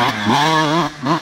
Huh?